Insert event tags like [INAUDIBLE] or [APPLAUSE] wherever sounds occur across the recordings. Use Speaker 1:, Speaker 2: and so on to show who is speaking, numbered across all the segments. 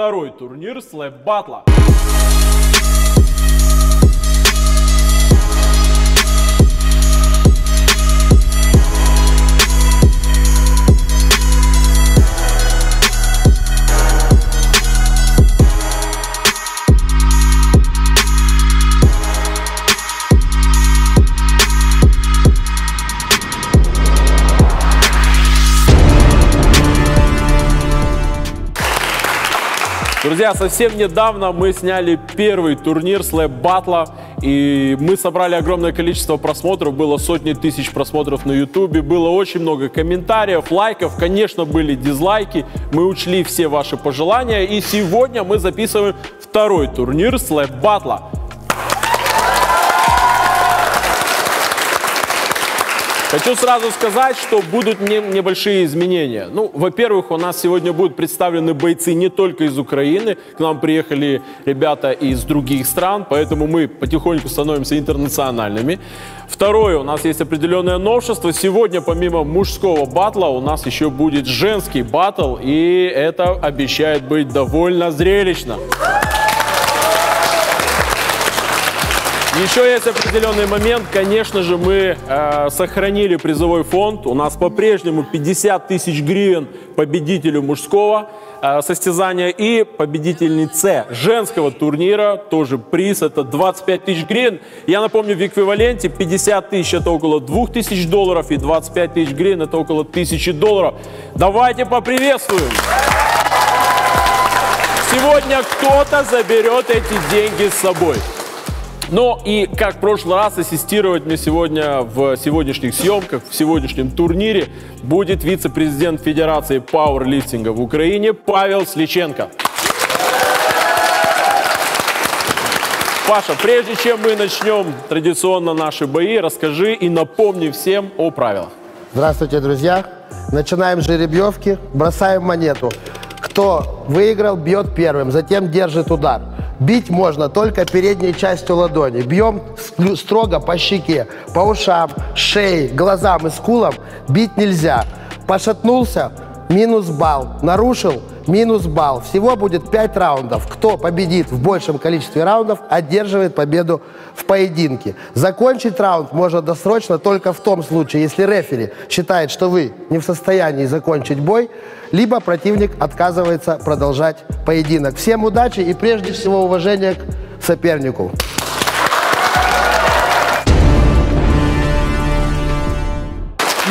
Speaker 1: второй турнир Слэп Батла. Друзья, совсем недавно мы сняли первый турнир Слэп Батла, и мы собрали огромное количество просмотров, было сотни тысяч просмотров на Ютубе, было очень много комментариев, лайков, конечно, были дизлайки, мы учли все ваши пожелания, и сегодня мы записываем второй турнир Слэп Батла. Хочу сразу сказать, что будут не, небольшие изменения. Ну, во-первых, у нас сегодня будут представлены бойцы не только из Украины. К нам приехали ребята из других стран, поэтому мы потихоньку становимся интернациональными. Второе, у нас есть определенное новшество. Сегодня помимо мужского батла у нас еще будет женский батл, и это обещает быть довольно зрелищно. Еще есть определенный момент. Конечно же, мы э, сохранили призовой фонд. У нас по-прежнему 50 тысяч гривен победителю мужского э, состязания и победительнице женского турнира. Тоже приз. Это 25 тысяч гривен. Я напомню, в эквиваленте 50 тысяч это около 2 тысяч долларов и 25 тысяч гривен это около 1000 долларов. Давайте поприветствуем. Сегодня кто-то заберет эти деньги с собой. Ну и как в прошлый раз ассистировать мне сегодня в сегодняшних съемках, в сегодняшнем турнире будет вице-президент Федерации пауэрлифтинга в Украине Павел Сличенко. Паша, прежде чем мы начнем традиционно наши бои, расскажи и напомни всем о правилах.
Speaker 2: Здравствуйте, друзья. Начинаем жеребьевки, бросаем монету. Кто выиграл, бьет первым, затем держит удар. Бить можно только передней частью ладони. Бьем строго по щеке, по ушам, шее, глазам и скулам. Бить нельзя. Пошатнулся – минус балл. Нарушил – минус балл. Всего будет 5 раундов. Кто победит в большем количестве раундов, одерживает победу в поединке. Закончить раунд можно досрочно только в том случае, если рефери считает, что вы не в состоянии закончить бой, либо противник отказывается продолжать поединок. Всем удачи и прежде всего уважения к сопернику.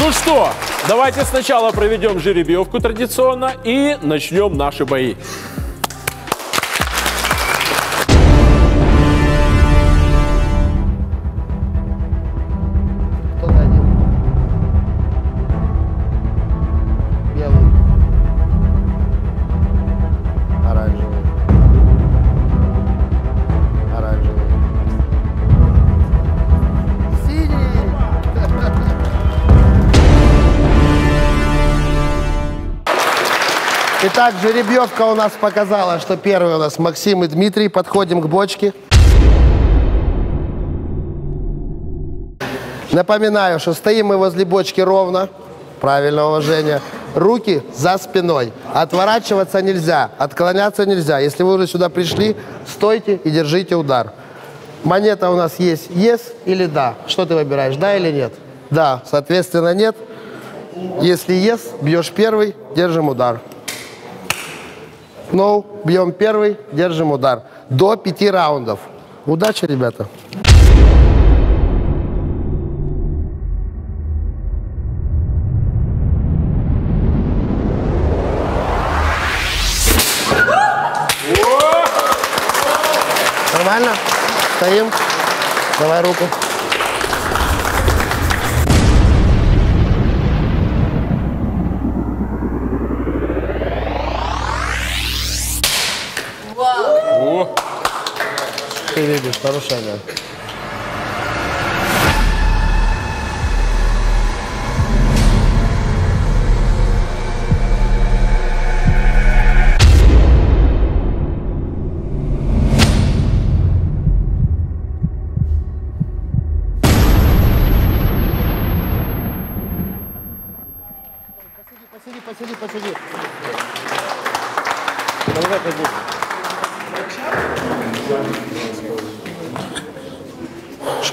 Speaker 1: Ну что, давайте сначала проведем жеребьевку традиционно и начнем наши бои.
Speaker 2: Итак, жеребьевка у нас показала, что первый у нас Максим и Дмитрий. Подходим к бочке. Напоминаю, что стоим мы возле бочки ровно. Правильно, уважение. Руки за спиной. Отворачиваться нельзя, отклоняться нельзя. Если вы уже сюда пришли, стойте и держите удар. Монета у нас есть yes или да. Что ты выбираешь, да или нет? Да, соответственно, нет. Если yes, бьешь первый, держим удар. No, бьем первый, держим удар. До пяти раундов. Удачи, ребята. Нормально? Стоим. Давай руку. Ты видишь нарушение?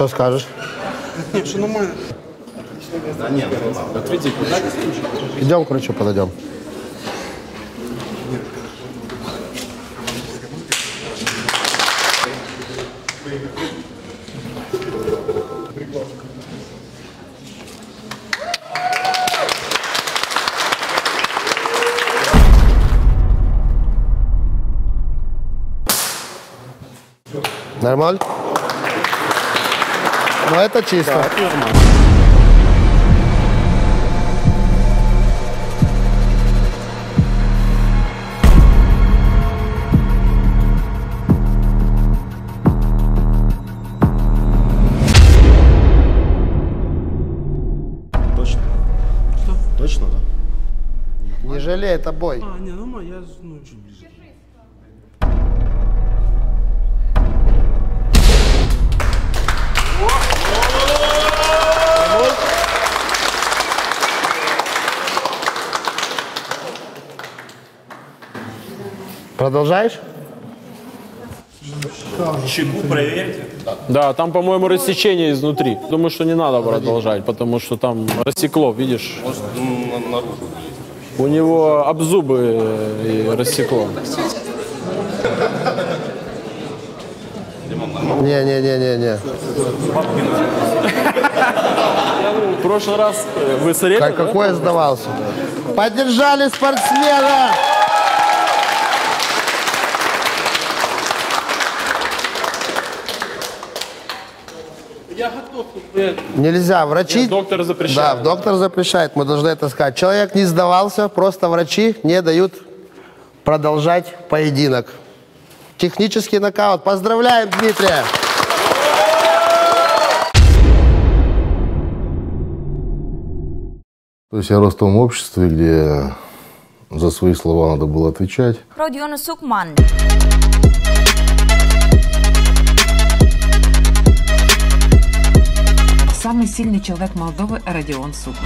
Speaker 2: Что скажешь?
Speaker 3: Ні, все нормально.
Speaker 2: Идем к врачу подойдем. Нормально? Ну это чисто.
Speaker 4: Точно? Точно, да?
Speaker 2: Не жалей, это бой.
Speaker 3: А, ні, нормально, я ну, чуть ближе.
Speaker 2: Продолжаешь?
Speaker 4: Чеку проверьте.
Speaker 1: Да, там, по-моему, рассечение изнутри. Думаю, что не надо продолжать, потому что там рассекло, видишь? У него об зубы э, рассекло.
Speaker 2: Не-не-не-не-не.
Speaker 1: В прошлый раз э, вы с Аретом,
Speaker 2: Как, какой сдавался? Поддержали спортсмена!
Speaker 3: Я готов.
Speaker 2: Нельзя, врачи...
Speaker 1: Нет, доктор запрещает.
Speaker 2: Да, доктор запрещает, мы должны это сказать. Человек не сдавался, просто врачи не дают продолжать поединок. Технический нокаут. Поздравляем, Дмитрия!
Speaker 5: То есть я рос в том обществе, где за свои слова надо было отвечать.
Speaker 6: Родион Сукман.
Speaker 7: Самый сильный человек Молдовы Родион Сухов.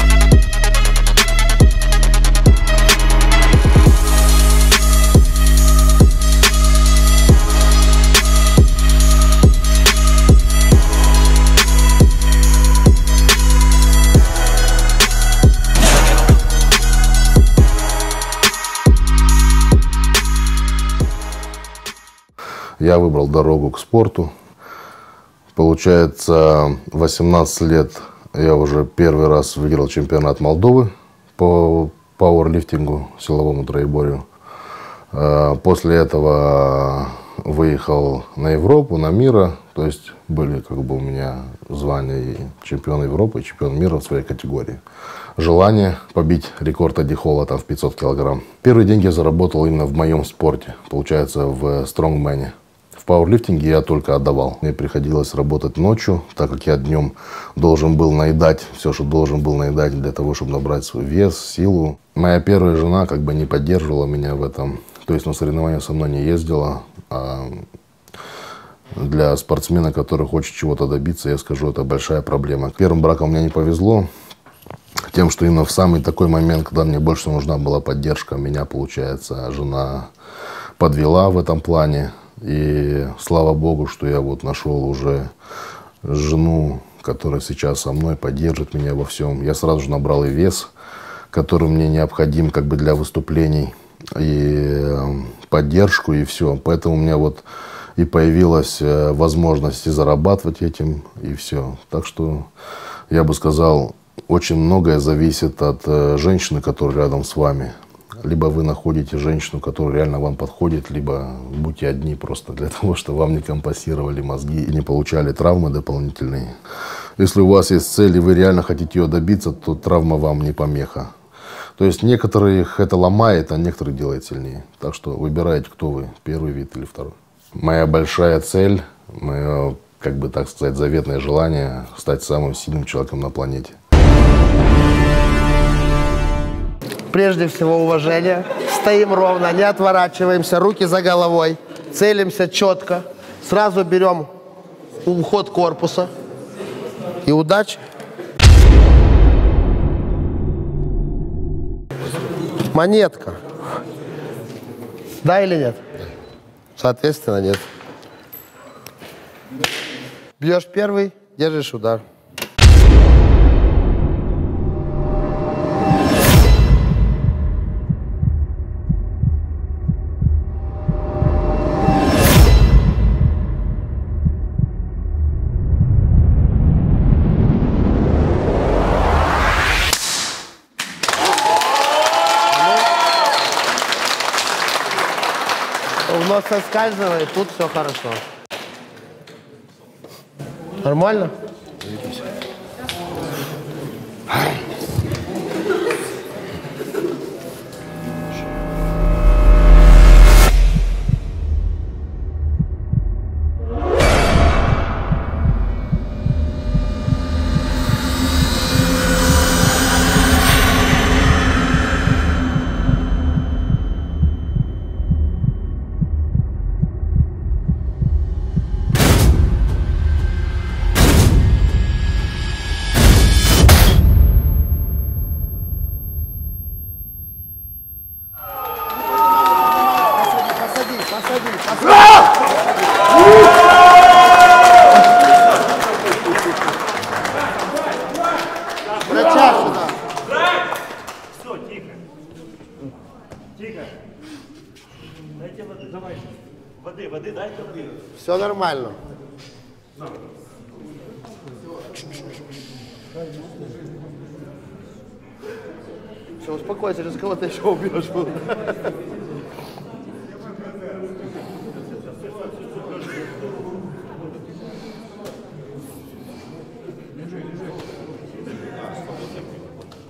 Speaker 5: Я выбрал дорогу к спорту. Получается, 18 лет я уже первый раз выиграл чемпионат Молдовы по пауэрлифтингу, силовому троеборью. Э, После этого выехал на Европу, на мира. То есть были как бы у меня звания и чемпион Европы, и чемпион мира в своей категории. Желание побить рекорд Эдди Холла там в 500 килограмм. Первые деньги я заработал именно в моем спорте, получается в стронгмене. Пауэрлифтинге я только отдавал. Мне приходилось работать ночью, так как я днем должен был наедать все, что должен был наедать для того, чтобы набрать свой вес, силу. Моя первая жена как бы не поддерживала меня в этом. То есть на соревнования со мной не ездила. А для спортсмена, который хочет чего-то добиться, я скажу, это большая проблема. Первым браком мне не повезло. Тем, что именно в самый такой момент, когда мне больше нужна была поддержка, меня, получается, жена подвела в этом плане. И слава богу, что я вот нашел уже жену, которая сейчас со мной поддержит меня во всем. Я сразу же набрал и вес, который мне необходим как бы для выступлений, и э, поддержку, и все. Поэтому у меня вот и появилась э, возможность и зарабатывать этим, и все. Так что я бы сказал, очень многое зависит от э, женщины, которая рядом с вами. Либо вы находите женщину, которая реально вам подходит, либо будьте одни просто для [LAUGHS] того, чтобы вам не компенсировали мозги и не получали травмы дополнительные. Если у вас есть цель, и вы реально хотите ее добиться, то травма вам не помеха. То есть некоторых это ломает, а некоторых делает сильнее. Так что выбирайте, кто вы, первый вид или второй. Моя большая цель, мое, как бы так сказать, заветное желание стать самым сильным человеком на планете.
Speaker 2: Прежде всего уважение. Стоим ровно, не отворачиваемся, руки за головой. Целимся четко. Сразу берем уход корпуса. И удачи. Монетка. Да или нет? Соответственно, нет. Бьешь первый, держишь удар. Нас соскальзывает, тут все хорошо. Нормально? Посади,
Speaker 4: Все
Speaker 2: нормально. Все, успокойся, сейчас кого-то еще убьешь.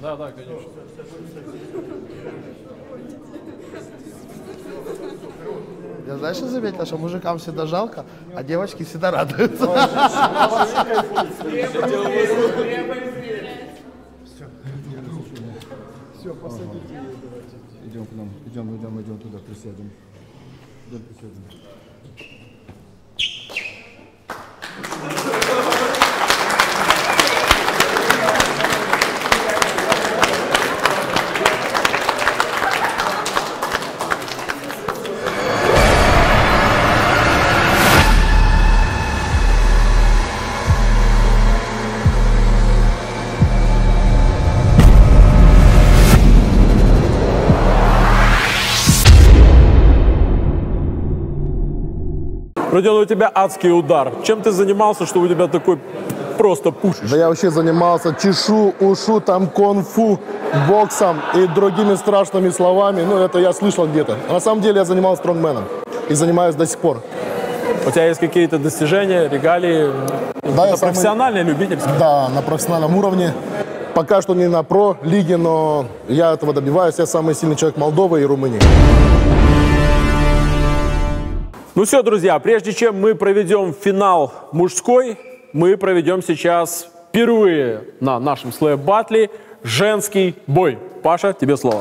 Speaker 1: Да, да, конечно.
Speaker 2: Я знаешь, что заметил, что мужикам всегда жалко, а девочки всегда радуются. [LAUGHS]
Speaker 6: Идем к нам, идем, идем, идем туда, присядем. Идем, присядем.
Speaker 1: Проделал у тебя адский удар. Чем ты занимался, что у тебя такой просто пуш?
Speaker 6: Да я вообще занимался чешу, ушу, там конфу, боксом и другими страшными словами. Ну, это я слышал где-то. А на самом деле я занимался стронгменом и занимаюсь до сих пор.
Speaker 1: У тебя есть какие-то достижения, регалии?
Speaker 6: Да,
Speaker 1: Это
Speaker 6: самый-
Speaker 1: профессиональный, любительский?
Speaker 6: Да, на профессиональном уровне. Пока что не на про-лиге, но я этого добиваюсь. Я самый сильный человек Молдовы и Румынии.
Speaker 1: Ну все, друзья, прежде чем мы проведем финал мужской, мы проведем сейчас впервые на нашем слэп-батле женский бой. Паша, тебе слово.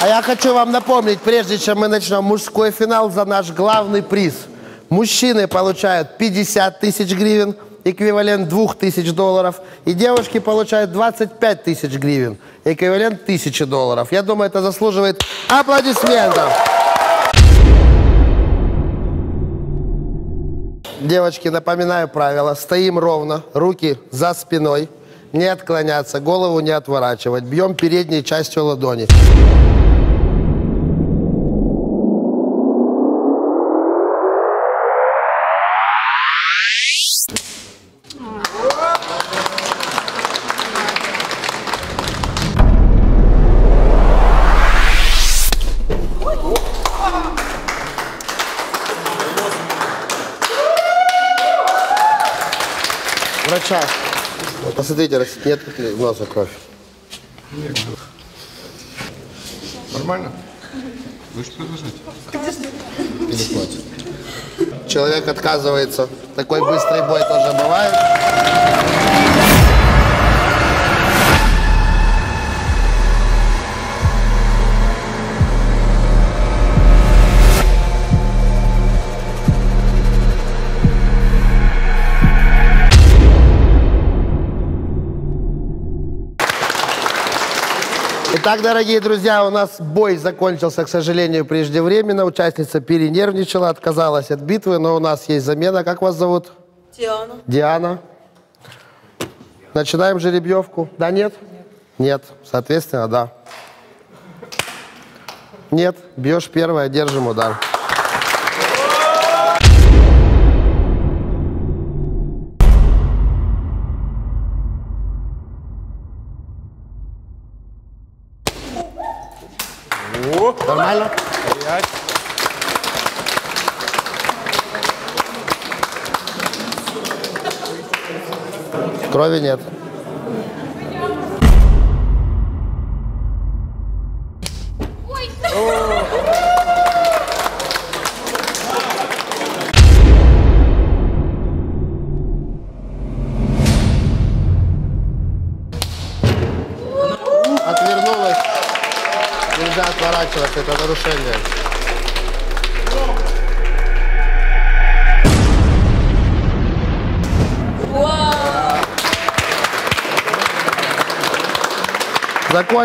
Speaker 2: А я хочу вам напомнить, прежде чем мы начнем мужской финал, за наш главный приз. Мужчины получают 50 тысяч гривен, эквивалент 2 тысяч долларов, и девушки получают 25 тысяч гривен, эквивалент 1000 долларов. Я думаю, это заслуживает аплодисментов. Девочки, напоминаю правила. Стоим ровно, руки за спиной, не отклоняться, голову не отворачивать. Бьем передней частью ладони. Врача. Вот Посмотрите, раз- нет ли в носа кровь.
Speaker 6: Нормально? Будешь продолжать? Или хватит?
Speaker 2: Человек отказывается. Такой быстрый бой тоже бывает. Итак, дорогие друзья, у нас бой закончился, к сожалению, преждевременно. Участница перенервничала, отказалась от битвы, но у нас есть замена. Как вас зовут?
Speaker 8: Диана.
Speaker 2: Диана. Начинаем жеребьевку. Да, нет? Нет. Соответственно, да. Нет. Бьешь первое, держим удар. Нормально? Крови нет.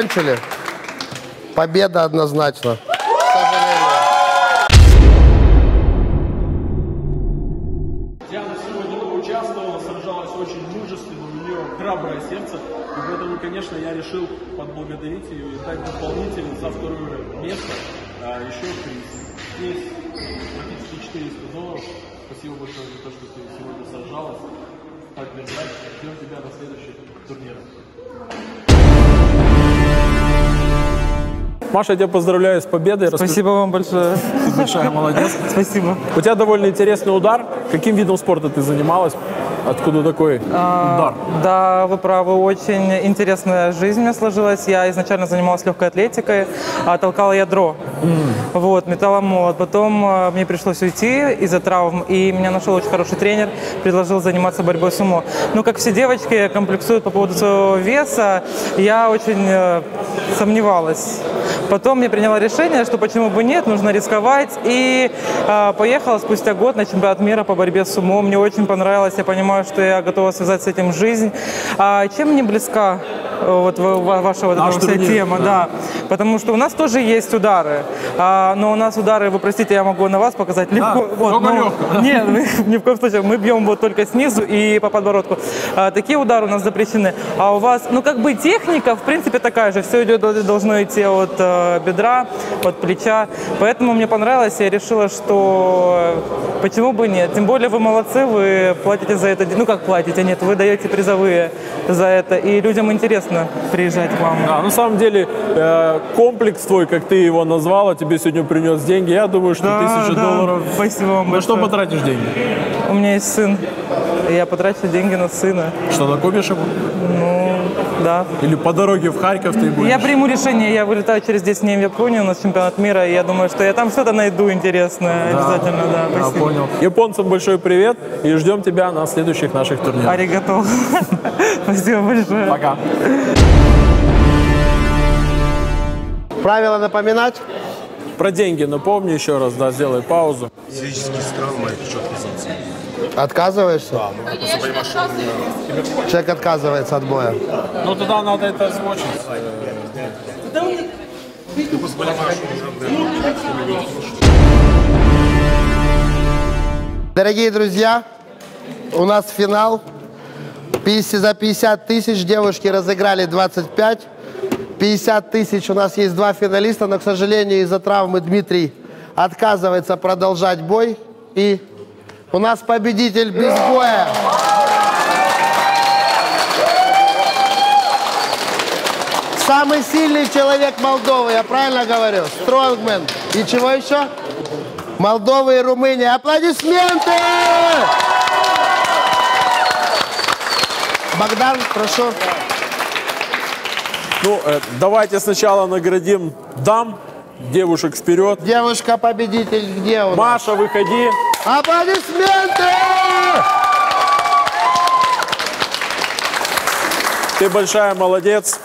Speaker 2: Закончили. Победа однозначно.
Speaker 1: Диана сегодня участвовала, сражалась очень мужественно, у нее храброе сердце. И поэтому, конечно, я решил поблагодарить ее и дать дополнительно за второе место а, еще приз. Здесь практически 400 долларов. Спасибо большое за то, что ты сегодня сражалась. Так держать. Ждем тебя на следующих турнирах. Маша, я тебя поздравляю с победой.
Speaker 9: Спасибо вам большое.
Speaker 1: Ты большая молодец.
Speaker 9: Спасибо.
Speaker 1: У тебя довольно интересный удар. Каким видом спорта ты занималась? Откуда такой удар?
Speaker 9: Да, вы правы, очень интересная жизнь у меня сложилась. Я изначально занималась легкой атлетикой, а толкала ядро. Вот, металла молот. Потом э, мне пришлось уйти из-за травм, и меня нашел очень хороший тренер, предложил заниматься борьбой с умо. Ну, как все девочки комплексуют по поводу своего веса, я очень э, сомневалась. Потом я приняла решение, что почему бы нет, нужно рисковать. И э, поехала спустя год на чемпионат мира по борьбе с умом. Мне очень понравилось, я понимаю, что я готова связать с этим жизнь. А чем мне близка вот ва- ва- ваша вот эта вся тема,
Speaker 1: да.
Speaker 9: да. Потому что у нас тоже есть удары. А, но у нас удары, вы простите, я могу на вас показать легко. вот,
Speaker 1: только
Speaker 9: ну,
Speaker 1: легко.
Speaker 9: Нет, мы [LAUGHS] ни в коем случае. Мы бьем вот только снизу и по подбородку. А, такие удары у нас запрещены. А у вас, ну как бы техника, в принципе, такая же. Все идет, должно идти от э, бедра, от плеча. Поэтому мне понравилось, я решила, что почему бы нет. Тем более вы молодцы, вы платите за это. Ну как платите, нет, вы даете призовые за это. И людям интересно приезжать к вам.
Speaker 1: Да, на самом деле э, комплекс твой, как ты его назвала, тебе сегодня принес деньги. Я думаю, что
Speaker 9: Да,
Speaker 1: тысяча
Speaker 9: да,
Speaker 1: долларов.
Speaker 9: Спасибо вам
Speaker 1: На что
Speaker 9: большое.
Speaker 1: потратишь деньги?
Speaker 9: У меня есть сын. И я потрачу деньги на сына.
Speaker 1: Что накопишь ему?
Speaker 9: Ну, да.
Speaker 1: Или по дороге в Харьков ты будешь?
Speaker 9: Я приму решение, я вылетаю через 10 дней в Японию, у нас чемпионат мира, и я думаю, что я там что-то найду интересное. Обязательно, да.
Speaker 1: Да,
Speaker 9: Спасибо.
Speaker 1: понял. Японцам большой привет и ждем тебя на следующих наших турнирах.
Speaker 9: Аригато. [LAUGHS] Спасибо большое.
Speaker 1: Пока.
Speaker 2: Правила напоминать?
Speaker 1: Про деньги напомни еще раз, да, сделай паузу.
Speaker 2: Отказываешься? Да, Человек отказывается от боя.
Speaker 1: Ну туда надо это озвучить.
Speaker 2: Дорогие друзья, у нас финал. 50 За 50 тысяч девушки разыграли 25. 50 тысяч у нас есть два финалиста, но, к сожалению, из-за травмы Дмитрий отказывается продолжать бой. И у нас победитель без боя. Самый сильный человек Молдовы, я правильно говорю? Стронгмен. И чего еще? Молдова и Румыния. Аплодисменты! Богдан, прошу.
Speaker 1: Ну, э, давайте сначала наградим дам, девушек вперед.
Speaker 2: Девушка-победитель где у нас?
Speaker 1: Маша, выходи.
Speaker 2: Аплодисменты!
Speaker 1: Ты большая молодец.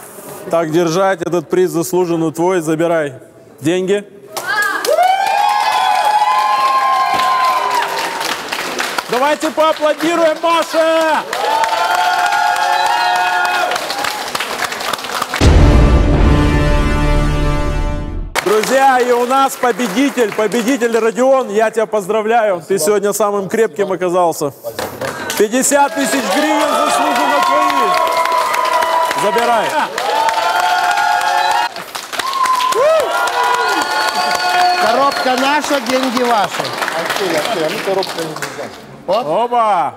Speaker 1: Так держать, этот приз заслуженно твой. Забирай деньги. Давайте поаплодируем Маше! Друзья, и у нас победитель, победитель Родион, я тебя поздравляю. Ты сегодня самым крепким оказался. 50 тысяч гривен заслуженно твои. Забирай.
Speaker 2: Коробка наша, деньги ваши.
Speaker 1: Опа!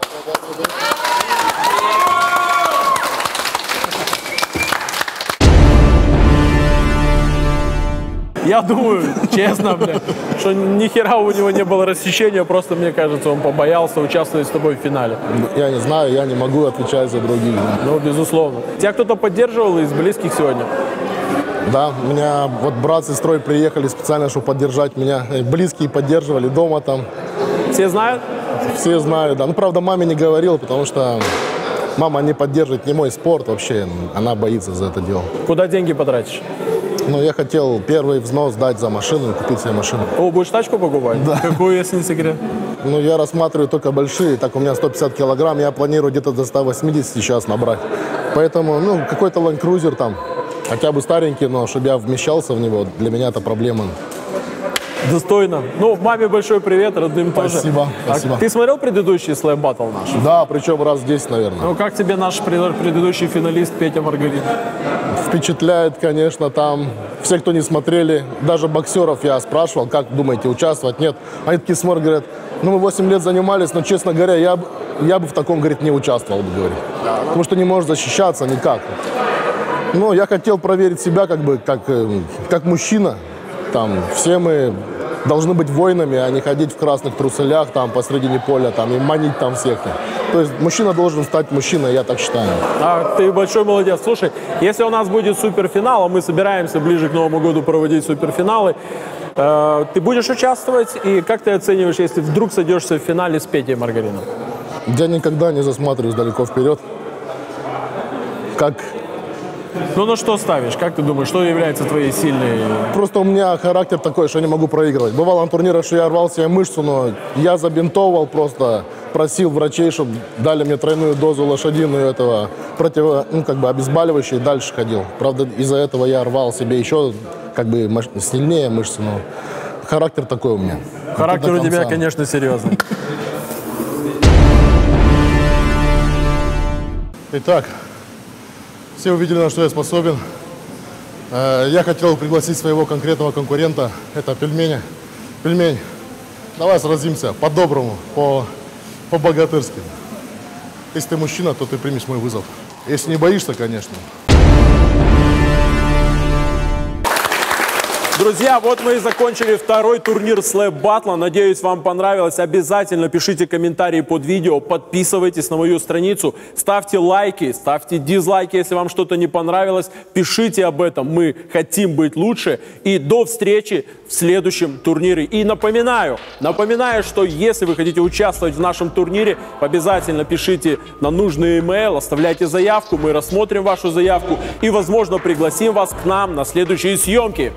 Speaker 1: Я думаю, честно, бля, что ни хера у него не было рассечения, просто, мне кажется, он побоялся участвовать с тобой в финале.
Speaker 6: Я не знаю, я не могу отвечать за других.
Speaker 1: Ну, безусловно. Тебя кто-то поддерживал из близких сегодня?
Speaker 6: Да, у меня вот брат с сестрой приехали специально, чтобы поддержать меня. Э, Близкие поддерживали дома там.
Speaker 1: Все знают?
Speaker 6: Все знают, да. Ну, правда, маме не говорил, потому что мама не поддерживает не мой спорт вообще. Она боится за это дело.
Speaker 1: Куда деньги потратишь?
Speaker 6: Но я хотел первый взнос дать за машину и купить себе машину.
Speaker 1: О, будешь тачку покупать? Да. Какую, если не секрет?
Speaker 6: Ну, я рассматриваю только большие. Так, у меня 150 килограмм. Я планирую где-то до 180 сейчас набрать. Поэтому, ну, какой-то Land Cruiser там. Хотя бы старенький, но чтобы я вмещался в него, для меня это проблема.
Speaker 1: Достойно. Ну, маме большой привет, родным тоже.
Speaker 6: Спасибо, спасибо.
Speaker 1: ты смотрел предыдущий слэм баттл наш?
Speaker 6: Да, причем раз 10, наверное.
Speaker 1: Ну, как тебе наш пред- предыдущий финалист Петя Маргарин?
Speaker 6: Впечатляет, конечно, там. Все, кто не смотрели, даже боксеров я спрашивал, как думаете, участвовать, нет. Они такие смотрят, говорят, ну мы 8 лет занимались, но, честно говоря, я, я бы в таком, говорит, не участвовал бы, говорит. Потому что не можешь защищаться никак. Ну, я хотел проверить себя как бы, как, э, как мужчина. Там, все мы должны быть воинами, а не ходить в красных труселях там посредине поля там, и манить там всех. То есть мужчина должен стать мужчиной, я так считаю.
Speaker 1: А, ты большой молодец. Слушай, если у нас будет суперфинал, а мы собираемся ближе к Новому году проводить суперфиналы, э, ты будешь участвовать, и как ты оцениваешь, если вдруг сойдешься в финале с Петей Маргарином?
Speaker 6: Я никогда не засматриваюсь далеко вперед. Как
Speaker 1: Ну, на что ставишь? Как ты думаешь, что является твоей сильной...
Speaker 6: просто у меня характер такой, что я не могу проигрывать. Бывало на турнирах, что я рвал себе мышцу, но я забинтовал просто, просил врачей, чтобы дали мне тройную дозу лошадиную этого противо, ну, как бы обезболивающего и дальше ходил. Правда, из-за этого я рвал себе еще как бы мыш- сильнее мышцы, но характер такой у меня.
Speaker 1: Характер у тебя, конечно, серьезный.
Speaker 6: Итак, все увидели, на что я способен. Э, Я хотел пригласить своего конкретного конкурента. Это пельмени. Пельмень, давай сразимся по-доброму, по- по-богатырски. Если ты мужчина, то ты примешь мой вызов. Если не боишься, конечно.
Speaker 1: Друзья, вот мы и закончили второй турнир Слэп Батла. Надеюсь, вам понравилось. Обязательно пишите комментарии под видео, подписывайтесь на мою страницу, ставьте лайки, ставьте дизлайки, если вам что-то не понравилось. Пишите об этом. Мы хотим быть лучше. И до встречи в следующем турнире. И напоминаю, напоминаю, что если вы хотите участвовать в нашем турнире, обязательно пишите на нужный email, оставляйте заявку, мы рассмотрим вашу заявку и, возможно, пригласим вас к нам на следующие съемки.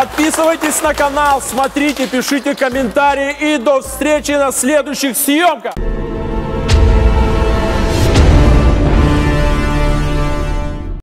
Speaker 1: Подписывайтесь на канал, смотрите, пишите комментарии и до встречи на следующих съемках.